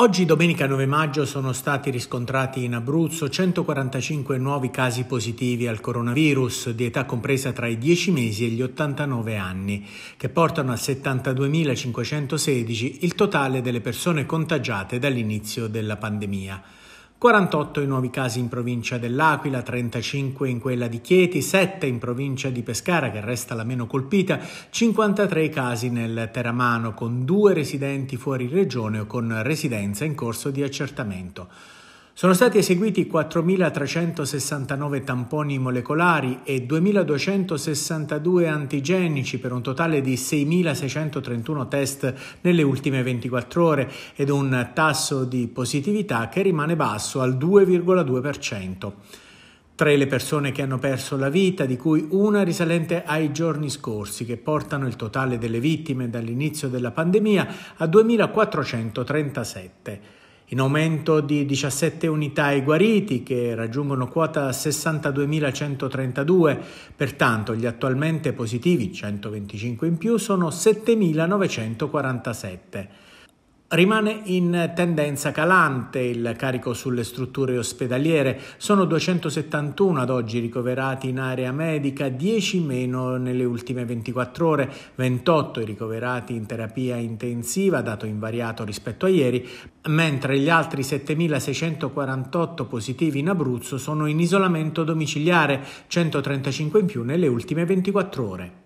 Oggi, domenica 9 maggio, sono stati riscontrati in Abruzzo 145 nuovi casi positivi al coronavirus di età compresa tra i 10 mesi e gli 89 anni, che portano a 72.516 il totale delle persone contagiate dall'inizio della pandemia. 48 i nuovi casi in provincia dell'Aquila, 35 in quella di Chieti, 7 in provincia di Pescara che resta la meno colpita, 53 casi nel Teramano con due residenti fuori regione o con residenza in corso di accertamento. Sono stati eseguiti 4.369 tamponi molecolari e 2.262 antigenici per un totale di 6.631 test nelle ultime 24 ore ed un tasso di positività che rimane basso al 2,2%. Tre le persone che hanno perso la vita, di cui una risalente ai giorni scorsi, che portano il totale delle vittime dall'inizio della pandemia a 2.437 in aumento di 17 unità i guariti che raggiungono quota 62.132, pertanto gli attualmente positivi, 125 in più, sono 7.947. Rimane in tendenza calante il carico sulle strutture ospedaliere, sono 271 ad oggi ricoverati in area medica, 10 meno nelle ultime 24 ore, 28 i ricoverati in terapia intensiva, dato invariato rispetto a ieri, mentre gli altri 7648 positivi in Abruzzo sono in isolamento domiciliare, 135 in più nelle ultime 24 ore.